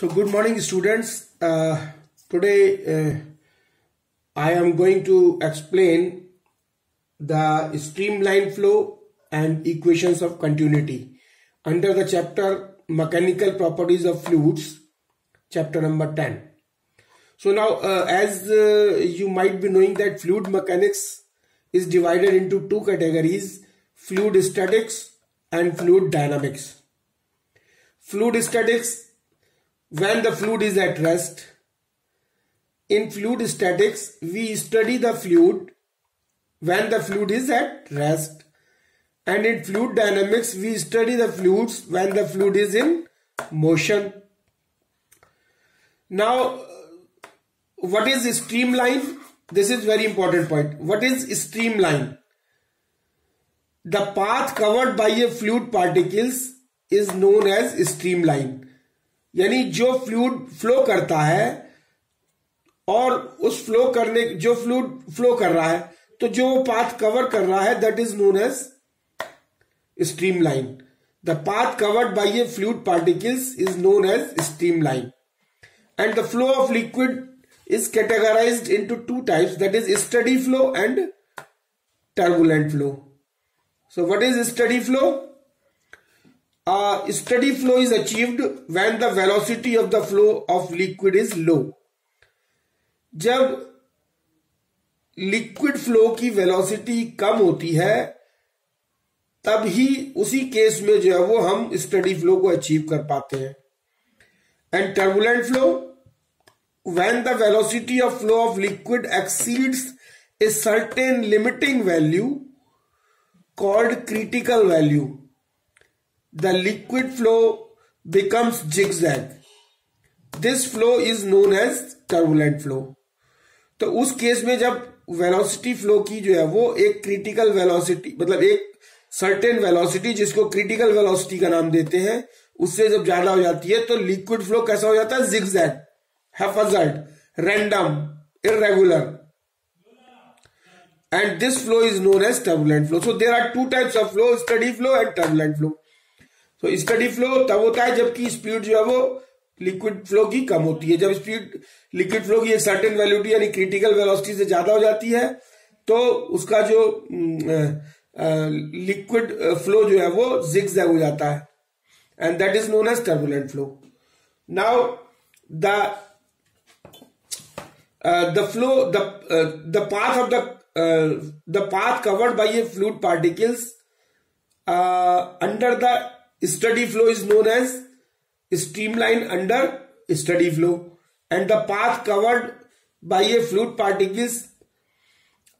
So good morning students. Uh, today uh, I am going to explain the streamline flow and equations of continuity under the chapter mechanical properties of fluids chapter number 10. So now uh, as uh, you might be knowing that fluid mechanics is divided into two categories fluid statics and fluid dynamics. Fluid statics when the fluid is at rest. In fluid statics, we study the fluid when the fluid is at rest. And in fluid dynamics, we study the fluids when the fluid is in motion. Now, what is streamline? This is very important point. What is streamline? The path covered by a fluid particles is known as streamline. यानी जो fluid flow करता है, और उस flow करने, जो fluid flow कर रहा है तो जो वो पाथ कवर कर रहा है that is known as stream line the path covered by a fluid particles is known as stream line and the flow of liquid is categorise into two types that is steady flow and turbulent flow so what is steady A steady flow is achieved when the velocity of the flow of liquid is low. जब liquid flow की velocity कम होती है तब ही उसी case में जो है वो हम स्टडी फ्लो को अचीव कर पाते हैं and turbulent flow when the velocity of flow of liquid exceeds a certain limiting value called critical value the liquid flow becomes zigzag. This flow is known as turbulent flow. तो उस case में जब velocity flow की जो है, वो एक critical velocity मतलब एक सर्टेन वेलोसिटी जिसको क्रिटिकल वेलोसिटी का नाम देते हैं, उससे जब ज़्यादा हो जाती है तो लिक्विड फ्लो कैसा हो जाता है? Zigzag haphazard random irregular and this flow is known as turbulent flow so there are two types of flow steady flow and turbulent flow तो स्टडी फ्लो तब होता है जबकि स्पीड जो है वो लिक्विड फ्लो की कम होती है। जब स्पीड लिक्विड फ्लो की एक सर्टेन वैल्यूटी यानी क्रिटिकल वेलोसिटी से ज़्यादा हो जाती है तो उसका जो लिक्विड फ्लो जो है वो जिग हो जाता है। And that is known as turbulent flow now the the flow the path of the the path covered by a fluid particles under the Steady flow is known as streamline under steady flow and the path covered by a fluid particles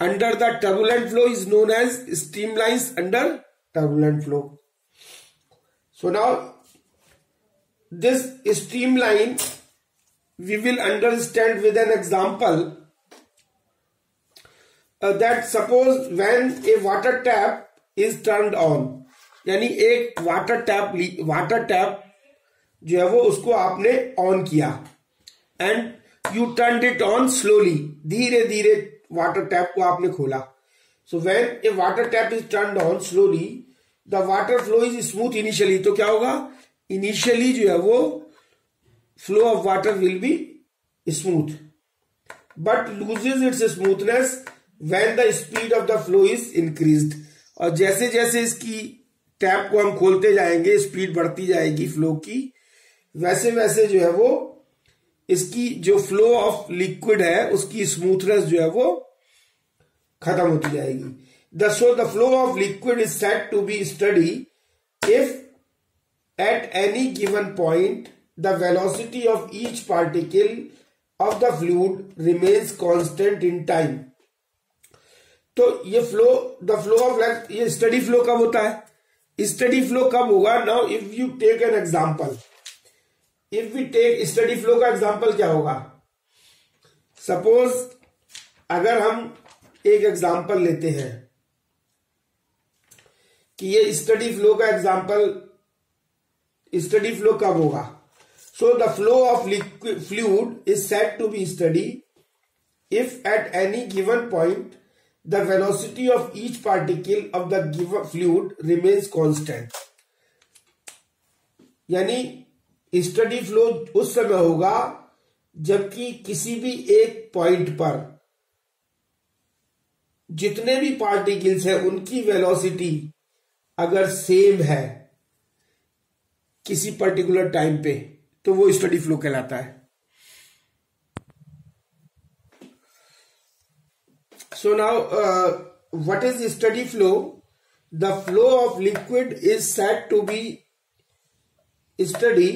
under the turbulent flow is known as streamlines under turbulent flow. So now this streamline we will understand with an example uh, that suppose when a water tap is turned on यानी एक water tap water tap जो है वो उसको आपने on किया। And you turn it on slowly धीरे धीरे वाटर टैप को आपने खोला। So when a water tap is turn on slowly the water flow is smooth initially तो क्या होगा? इनिशियली जो है वो flow of water will be smooth but loses its smoothness when the speed of the flow is increase और जैसे जैसे इसकी टैप को हम खोलते जाएँगे, स्पीड बढ़ती जाएगी फ्लो की। वैसे वैसे जो है वो, इसकी जो फ्लो ऑफ़ लिक्विड है, उसकी स्मूथनेस जो है वो खत्म होती जाएगी। The so the flow of liquid is set to be steady if at any given point the velocity of each particle of the fluid remains constant in time तो ये फ्लो द फ्लो ऑफ़ ये steady flow कब होता है? Steady flow कब होगा? Now if you take an example if we take steady flow का example क्या होगा? सपोज़ अगर हम एक एग्ज़ाम्पल लेते हैं कि ये स्टडी फ्लो का एग्ज़ाम्पल स्टडी फ्लो कब होगा? So the flow of liquid fluid is set to be steady if at any given point the velocity of each particle of the given fluid remains constant. यानी steady flow उस समय होगा जबकि किसी भी एक पॉइंट पर जितने भी पार्टिकल्स हैं, उनकी वेलोसिटी अगर सेम है किसी पर्टिकुलर टाइम पे तो वो स्टडी फ्लो कहलाता है। So now what is steady flow the flow of liquid is set to be steady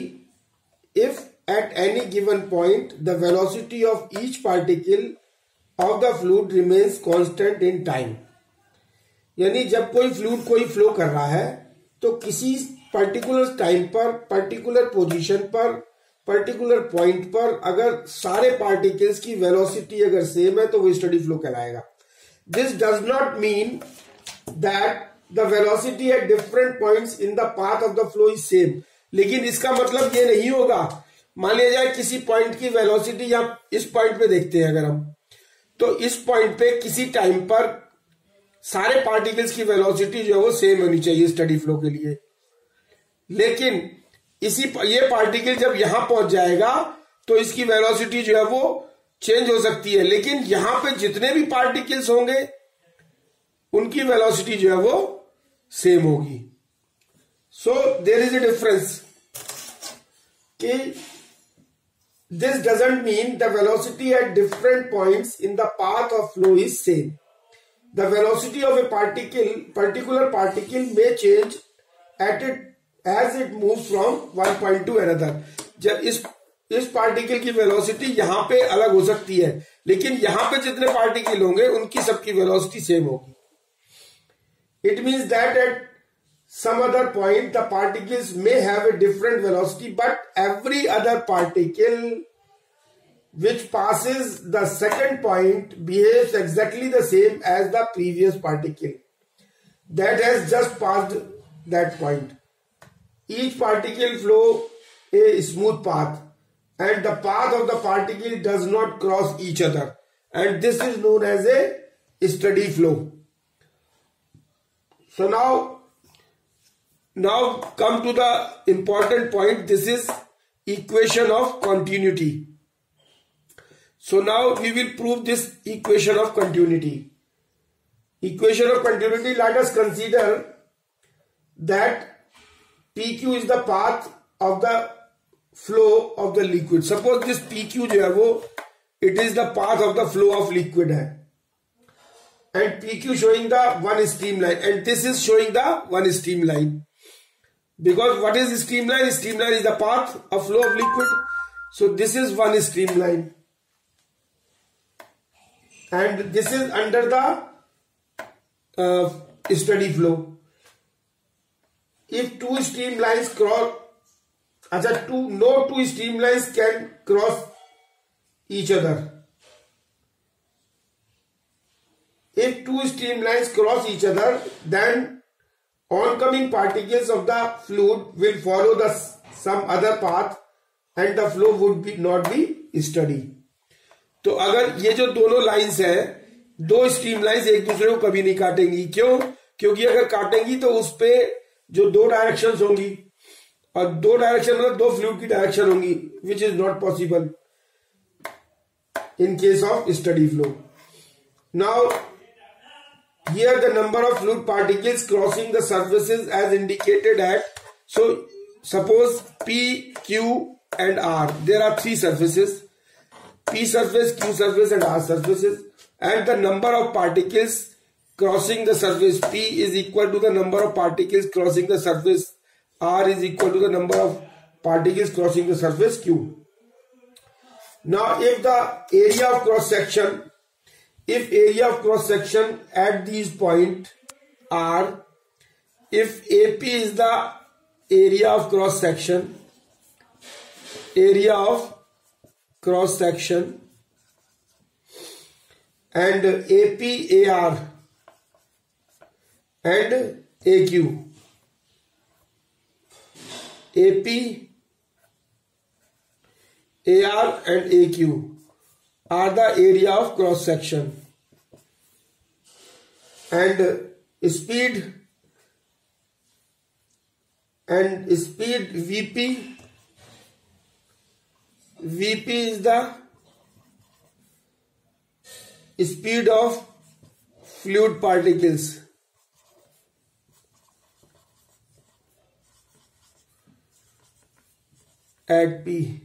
if at any given point, the velocity of each particle of the fluid remains constant in time. यानी जब कोई fluid कोई flow कर रहा है तो किसी particular time पर पर्टिकुलर पोजीशन पर पर्टिकुलर पॉइंट पर, अगर सारे पार्टिकल्स की वेलोसिटी अगर सेम है तो वो स्टडी फ्लो कहलाएगा। This does not mean that the velocity at different points in the path of the flow is same लेकिन इसका मतलब ये नहीं होगा। मान लिया जाए किसी पॉइंट की वेलोसिटी या इस पॉइंट पे देखते हैं अगर हम। तो इस पॉइंट पे किसी टाइम पर सारे पार्टिकल्स की वेलोसिटी जो है वो सेम होनी चाहिए स्टडी फ्लो के लिए। लेकिन इसी ये पार्टिकल जब यहाँ पहुँच जाएगा तो इसकी वेलोसिटी जो है वो चेंज हो सकती है, लेकिन यहाँ पे जितने भी पार्टिकल्स होंगे, उनकी वेलोसिटी जो है वो सेम होगी। So there is a difference कि this doesn't mean the velocity at different points in the path of flow is same the velocity of a particle particular particle में change at it as it move from one point to another जब इस इस particle की velocity यहाँ पे अलग हो सकती है। लेकिन यहाँ पे जितने पार्टिकल होंगे, उनकी सबकी वेलोसिटी सेम होगी। It mean that at some other point the particles may have a different velocity but every other particle which pass the second point behave exactly the same as the previous particle that has just pass that point each particle flow a smooth path and the path of the particle does not cross each other and this is known as a steady flow. So now now come to the important point. This is equation of continuity. So now we will prove this equation of continuity. Equation of continuity, let us consider that PQ is the path of the flow of the liquid. Suppose this PQ जो है वो it is the path of the flow of liquid है. And PQ showing the one streamline and this is showing the one streamline. Because what is streamline? Streamline is the path of flow of liquid. So this is one streamline. And this is under the uh, steady flow. If two streamlines cross, अच्छा two no two stream lines can cross each other if two stream lines cross each other then oncoming particles of the fluid will follow the some other path and the flow would be not be steady तो अगर ये जो दोनों lines है, दो stream lines एक दूसरे को कभी नहीं काटेंगी। क्यों? क्योंकि अगर काटेंगी तो उस पर जो दो डायरेक्शन होंगी। और दो डायरेक्शन मतलब दो फ्लूड की डायरेक्शन होंगी which is not possible in case of steady flow now Here the number of fluid particles crossing the surfaces as indicated at, so suppose P, Q and R. There are three surfaces, P surface, Q surface and R surfaces and the number of particles crossing the surface P is equal to the number of particles crossing the surface R is equal to the number of particles crossing the surface Q. Now if the area of cross section if area of cross section at these point are if AP is the area of cross section area of cross section and AP AR and AQ AP AR and AQ are the area of cross section. And speed and speed Vp vp is the speed of fluid particles at p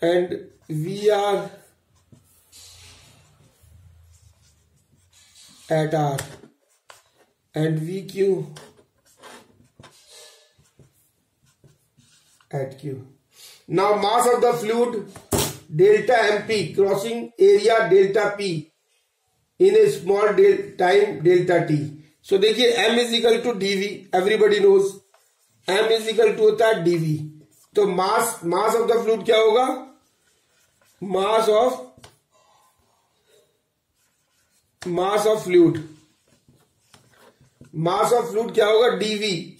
and we are at R and VQ at Q. Now mass of the fluid delta MP crossing area delta P in a small del, time delta T. so, देखिए, m is equal to dv. Everybody knows m is equal to होता है dv. तो mass mass of the fluid क्या होगा? Mass of mass of fluid mass of fluid क्या होगा? DV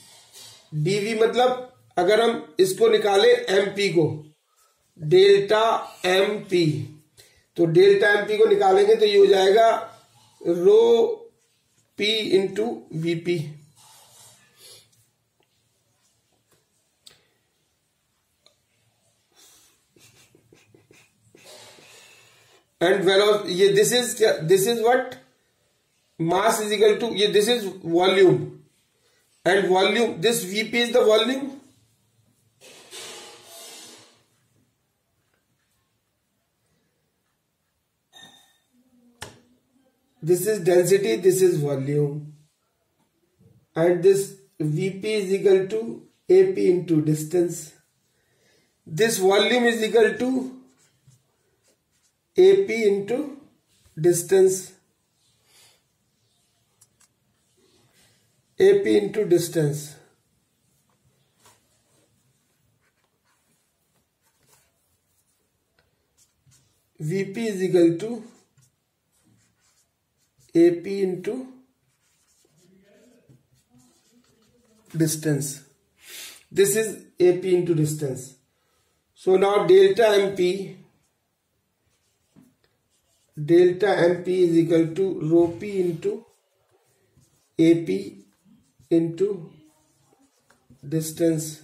DV मतलब अगर हम इसको निकाले एमपी को. डेल्टा एमपी तो डेल्टा एमपी को निकालेंगे तो ये हो जाएगा rho p into vp and velo ये दिस इज़ क्या this is what mass is equal to ये this is volume and volume this vp is the volume this is density this is volume. And this vp is equal to ap into distance. This volume is equal to AP into distance. AP into distance. VP is equal to AP into distance. This is AP into distance. So now delta MP delta mp is equal to rho p into ap into distance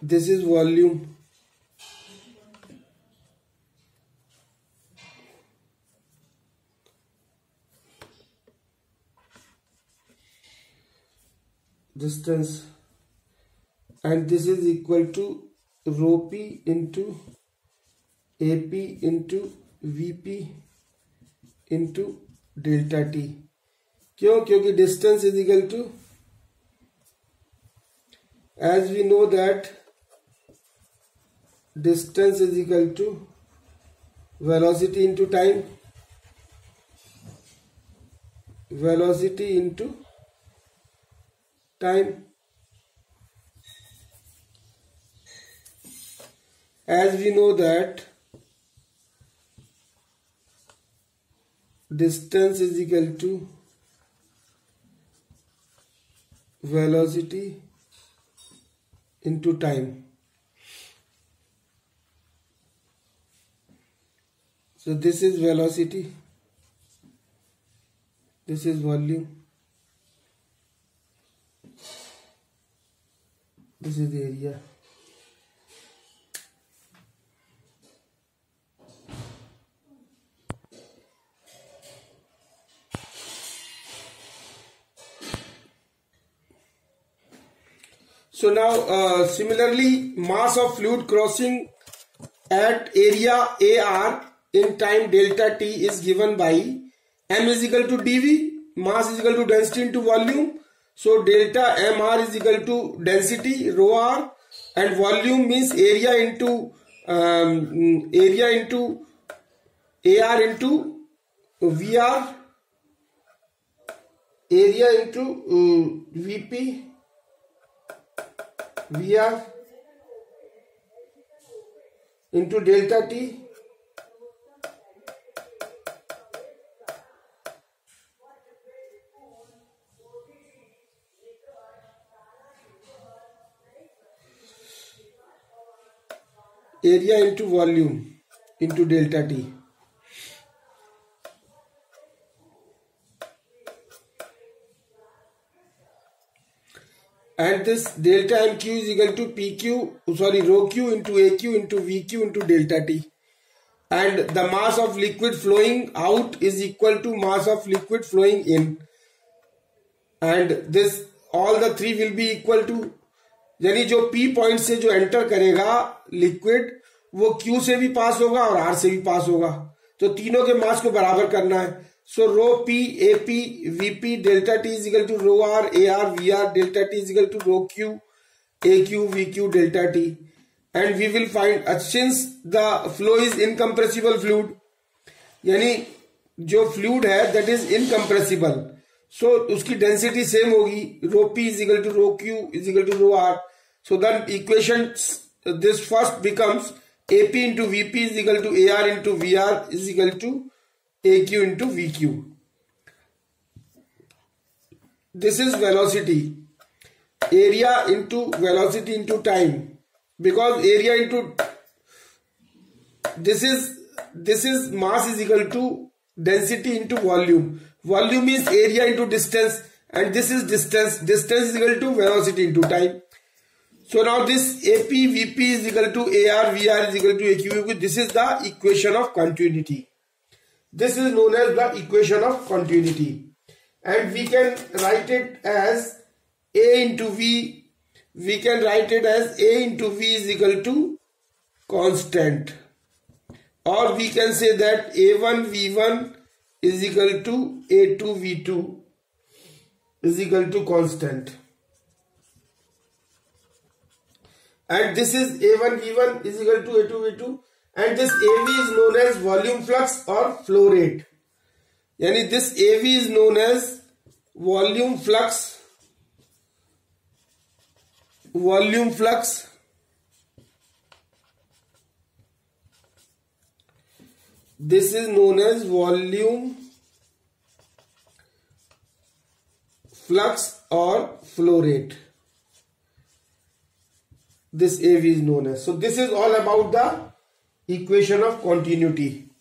this is volume distance and this is equal to rho p into AP into VP into delta T क्यों क्योंकि distance is equal to as we know that distance is equal to velocity into time velocity into time. As we know that distance is equal to velocity into time. So this is velocity. This is volume this is the area So now uh, similarly mass of fluid crossing at area AR in time delta T is given by M is equal to dV mass is equal to density into volume. So delta MR is equal to density rho R and volume means area into um, area into AR into VR area into um, VP VR into delta T area into volume into delta T. And this delta MQ is equal to PQ, sorry, rho Q into AQ into VQ into delta T. And the mass of liquid flowing out is equal to mass of liquid flowing in. And this, all the three will be equal to यानी जो P point से जो enter करेगा liquid वो Q से भी पास होगा और आर से भी पास होगा। तो तीनों के मास को बराबर करना है। So rho p a p v p delta t is to rho r a r v r delta t equal to rho q a q v q delta t and we will find since the flow is incompressible fluid यानी जो fluid है that is incompressible सो उसकी density same होगी। Rho p equal to rho q is equal to rho r So then equation this first becomes AP into VP is equal to AR into VR is equal to AQ into VQ. This is velocity. Area into velocity into time. Because area into this is this is mass is equal to density into volume. Volume is area into distance and this is distance. Distance is equal to velocity into time. So now this AP VP is equal to AR VR is equal to AQ. This is the equation of continuity. This is known as the equation of continuity. And we can write it as A into V. We can write it as A into V is equal to constant. Or we can say that A1 V1 is equal to A2 V2 is equal to constant. And this is A1 V1 is equal to A2 V2 and this AV is known as volume flux or flow rate. Yani this AV is known as volume flux, volume flux this is known as volume flux or flow rate this AV is known as. So this is all about the equation of continuity